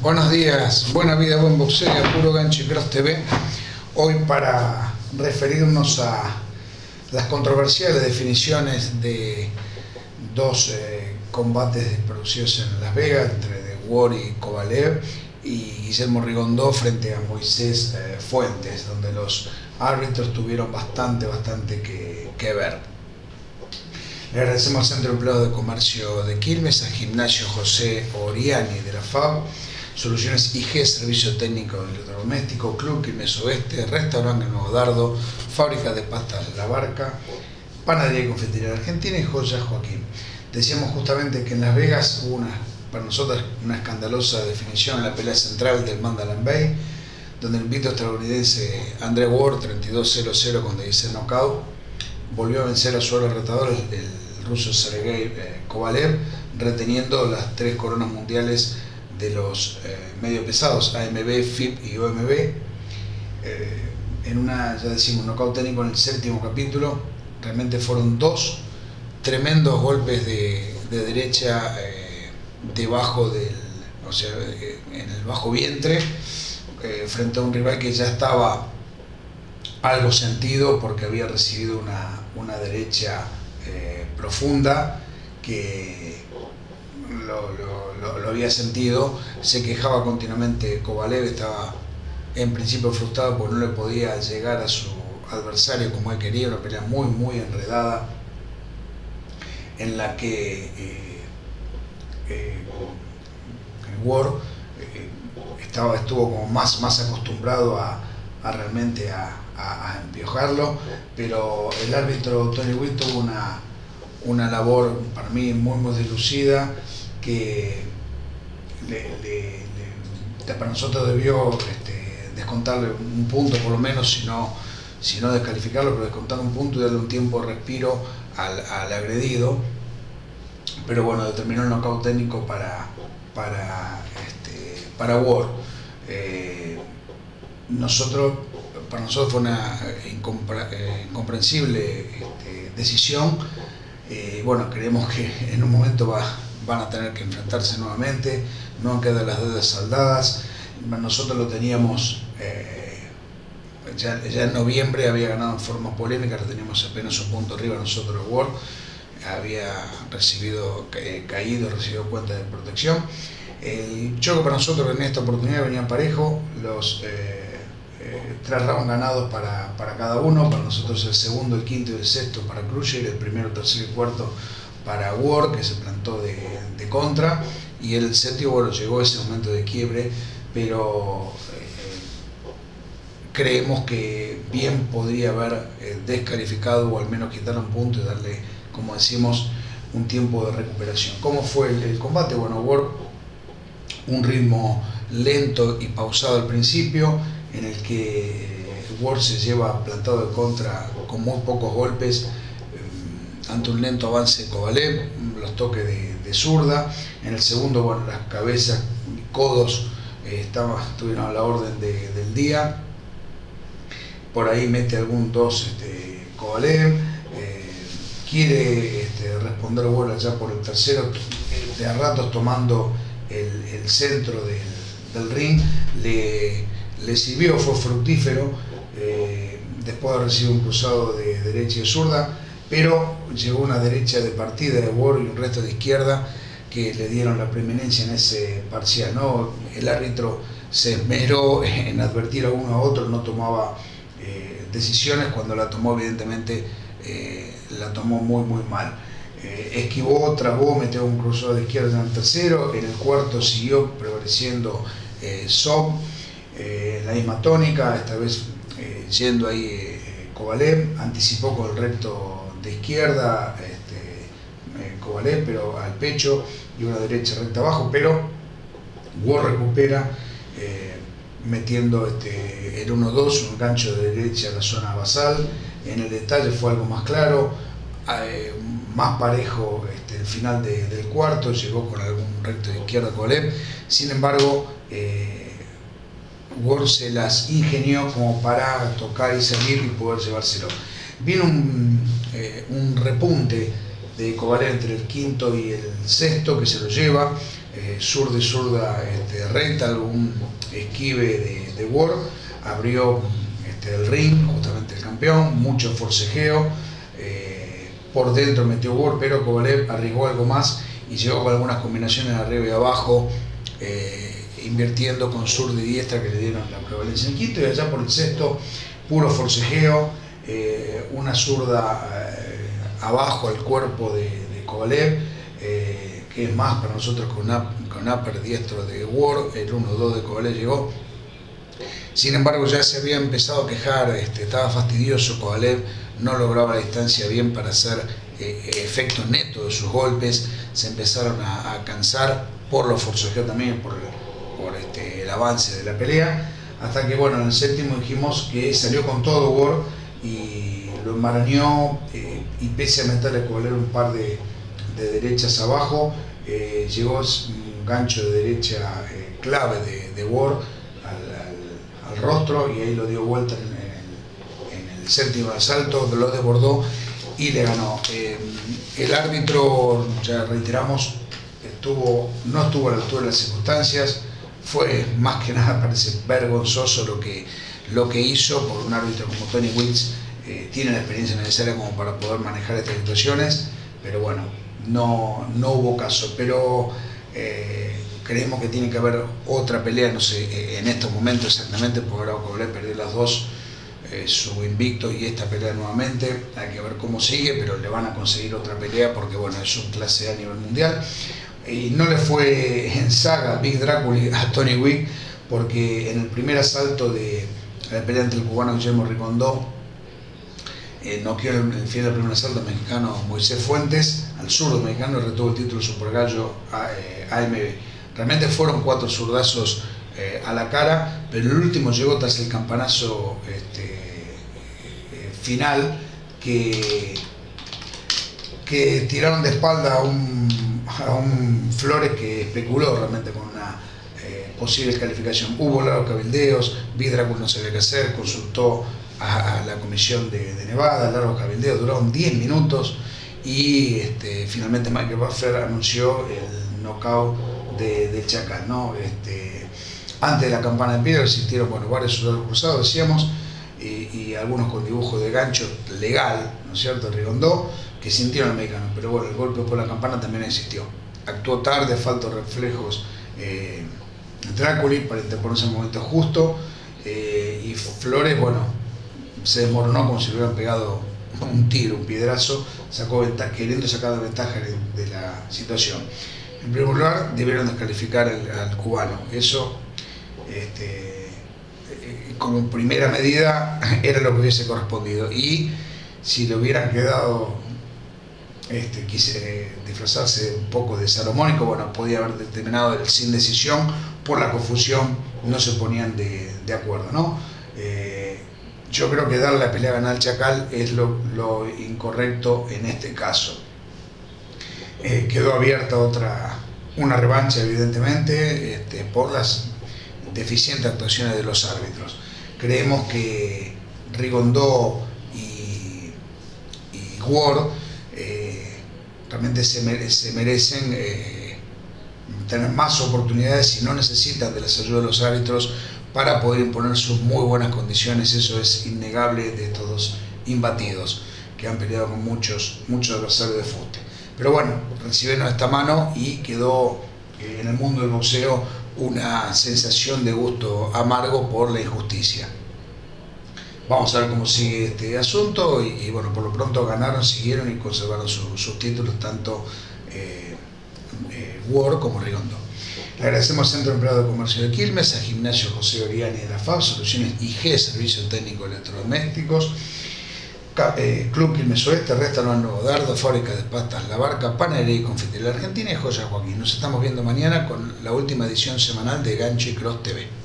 Buenos días, buena vida, buen boxeo, puro gancho y cross TV. Hoy para referirnos a las controversiales definiciones de dos eh, combates producidos en Las Vegas entre The War y Kovalev y Guillermo Rigondó frente a Moisés eh, Fuentes, donde los árbitros tuvieron bastante, bastante que, que ver. Le agradecemos al Centro Empleado de Comercio de Quilmes, al Gimnasio José Oriani de la FAB, Soluciones IG, Servicio Técnico Electrodoméstico, Club Quilmes Oeste, Restaurante Nuevo Dardo, Fábrica de Pastas La Barca, Panadería y Confitería Argentina y Joyas Joaquín. Decíamos justamente que en Las Vegas hubo una, para nosotros una escandalosa definición en la pelea central del Mandalay Bay, donde el invito estadounidense André Ward 32-0-0 con dice knockout volvió a vencer a su retador, el, el ruso Sergei eh, Kovalev, reteniendo las tres coronas mundiales de los eh, medio pesados, AMB, FIP y OMB. Eh, en una, ya decimos, knockout técnico en el séptimo capítulo, realmente fueron dos tremendos golpes de, de derecha eh, debajo del, o sea, en el bajo vientre, frente a un rival que ya estaba algo sentido porque había recibido una, una derecha profunda que lo, había sentido, se quejaba continuamente Kovalev, estaba en principio frustrado porque no le podía llegar a su adversario como él quería, una pelea muy, muy enredada, en la que eh, eh, Ward eh, estaba, estuvo como más, más acostumbrado a, realmente a, a, empiojarlo, pero el árbitro Tony Witt tuvo una, una labor para mí muy, muy dilucida que para nosotros debió este, descontarle un punto por lo menos, si no, si no descalificarlo, pero descontar un punto y darle un tiempo de respiro al, agredido. Pero bueno, determinó el knockout técnico para, para, este, para Ward. Eh, nosotros, para nosotros fue una incompre, incomprensible este, decisión. Eh, bueno, creemos que en un momento va, van a tener que enfrentarse nuevamente, no han quedado las deudas saldadas, nosotros lo teníamos, eh, ya, en noviembre había ganado en forma polémica, lo teníamos apenas un punto arriba nosotros Ward, había recibido, eh, caído, recibido cuenta de protección. El choque para nosotros en esta oportunidad venía parejo, los eh, eh, tres rounds ganados para, para, cada uno, para nosotros el segundo, el quinto y el sexto para Crusher, el primero, tercero y cuarto para Ward, que se plantó de, contra, y el séptimo, bueno, llegó ese momento de quiebre, pero eh, creemos que bien podría haber eh, descalificado o al menos quitar un punto y darle, como decimos, un tiempo de recuperación. ¿Cómo fue el, el combate? Bueno, Ward, un ritmo lento y pausado al principio, en el que Ward se lleva plantado de contra con muy pocos golpes, ante un lento avance de Kovalev, los toques de, zurda. En el segundo, bueno, las cabezas y codos eh, estaban, estuvieron a la orden de, del día. Por ahí mete algún dos este, Kovalev. Eh, quiere este, responder bola ya por el tercero, de a ratos tomando el, centro del, ring. Le, sirvió, fue fructífero. Eh, después de recibido un cruzado de derecha y zurda pero llegó una derecha de partida de Ward y un resto de izquierda que le dieron la preeminencia en ese parcial. ¿no? El árbitro se esmeró en advertir a uno a otro, no tomaba eh, decisiones, cuando la tomó evidentemente eh, la tomó muy muy mal. Eh, esquivó, trabó, metió un cruzado de izquierda en el tercero, en el cuarto siguió prevaleciendo Sob, la misma tónica, esta vez yendo ahí Kovalev, anticipó con el recto de izquierda, este, eh, Kovalev, pero al pecho y una derecha recta abajo, pero Ward recupera eh, metiendo este, el 1-2, un gancho de derecha a la zona basal, en el detalle fue algo más claro, eh, más parejo este, el final de, del cuarto, llegó con algún recto de izquierda Kovalev, sin embargo, eh, Ward se las ingenió como para tocar y salir y poder llevárselo. Vino un, eh, un repunte de Kovalev entre el quinto y el sexto que se lo lleva, eh, sur de zurda este, recta, algún esquive de, de Ward, abrió este, el ring, justamente el campeón, mucho forcejeo, eh, por dentro metió Ward, pero Kovalev arriesgó algo más y llegó con algunas combinaciones arriba y abajo, invirtiendo con sur de diestra que le dieron la prevalencia en quinto y allá por el sexto, puro forcejeo, una zurda abajo al cuerpo de, de Kovalev, que es más para nosotros con, con upper diestro de Ward, el 1-2 de Kovalev llegó. Sin embargo, ya se había empezado a quejar, este, estaba fastidioso, Kovalev no lograba la distancia bien para hacer eh, efecto neto de sus golpes, se empezaron a, cansar por los forcejeos también, por, por este, el avance de la pelea, hasta que bueno, en el séptimo dijimos que salió con todo Ward y lo enmarañó eh, y pese a meterle Kovalev un par de, de derechas abajo, eh, llegó un gancho de derecha eh, clave de, de Ward al, rostro y ahí lo dio vuelta en, el, séptimo asalto, lo desbordó y le ganó. Eh, el árbitro, ya reiteramos, estuvo, no estuvo a la altura de las circunstancias, fue más que nada, parece vergonzoso lo que, lo que hizo por un árbitro como Tony Wicks, tiene la experiencia necesaria como para poder manejar estas situaciones, pero bueno, no, no hubo caso, pero eh, creemos que tiene que haber otra pelea, no sé eh, en estos momentos exactamente, porque ahora Cobré perdió las dos, eh, su invicto y esta pelea nuevamente, hay que ver cómo sigue, pero le van a conseguir otra pelea porque bueno, es un clase A nivel mundial. Y no le fue en saga Big Dracula a Tony Wick, porque en el primer asalto de la pelea entre el cubano Guillermo Ricondó, eh, quiero el del primer asalto mexicano Moisés Fuentes, al zurdo mexicano retuvo el título Super Gallo AMB. Eh, Realmente fueron cuatro zurdazos eh, a la cara, pero el último llegó tras el campanazo este, eh, final que, que tiraron de espalda a un, Flores que especuló realmente con una posible calificación. Hubo largos cabildeos, Vidracul no sabía qué hacer, consultó a, la comisión de, Nevada, largos cabildeos, duraron 10 minutos y este, finalmente Michael Buffer anunció el knockout de, Chacal. ¿no? Este, antes de la campana de piedra existieron varios soldados cruzados, decíamos, y, algunos con dibujo de gancho legal, ¿no es cierto?, Rigondó, que sintieron al mexicano, pero bueno, el golpe por la campana también existió. Actuó tarde, faltó reflejos eh, Dráculi para interponerse en el momento justo, eh, y Flores, bueno, se desmoronó como si le hubieran pegado un tiro, un piedrazo, sacó ventaja, queriendo sacar ventaja de, la situación. En primer lugar, debieron descalificar al, cubano. Eso, este, eh, como primera medida, era lo que hubiese correspondido. Y si le hubieran quedado, este, quise disfrazarse un poco de salomónico, bueno, podía haber determinado el sin decisión, por la confusión no se ponían de, acuerdo, ¿no? Eh, yo creo que darle la pelea a ganar Chacal es lo, incorrecto en este caso. Eh, quedó abierta otra, una revancha evidentemente este, por las deficientes actuaciones de los árbitros. Creemos que Rigondó y, Ward eh, realmente se, merecen tener más oportunidades y no necesitan de las ayudas de los árbitros para poder imponer sus muy buenas condiciones, eso es innegable de estos dos imbatidos que han peleado con muchos, muchos adversarios de fútbol. Pero bueno, recibieron esta mano y quedó eh, en el mundo del boxeo una sensación de gusto amargo por la injusticia. Vamos a ver cómo sigue este asunto y, bueno, por lo pronto ganaron, siguieron y conservaron sus títulos tanto eh, Ward como Rigondo. Le agradecemos al Centro Empleado de Comercio de Quilmes, a Gimnasio José Oriani de la FAB, Soluciones IG, Servicios Técnicos Electrodomésticos, eh, Club Quilmes Oeste, Restaurante Nuevo Dardo, Fábrica de Pastas La Barca, Panadería y Confitería Argentina y Joya Joaquín. Nos estamos viendo mañana con la última edición semanal de Gancho y Cross TV.